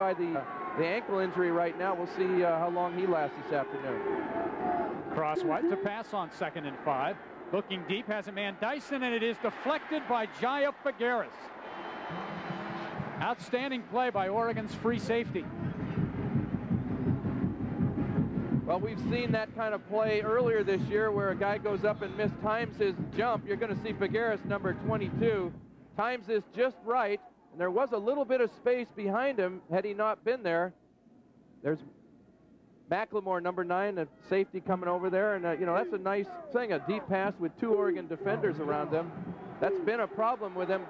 by the, uh, the ankle injury right now. We'll see uh, how long he lasts this afternoon. Cross white to pass on second and five. Looking deep, has a man Dyson, and it is deflected by Jaiya Figueras. Outstanding play by Oregon's free safety. Well, we've seen that kind of play earlier this year where a guy goes up and mistimes his jump. You're going to see Figueras, number 22, times this just right, and there was a little bit of space behind him had he not been there. There's McLemore, number nine, a safety coming over there. And, uh, you know, that's a nice thing, a deep pass with two Oregon defenders around them. That's been a problem with them.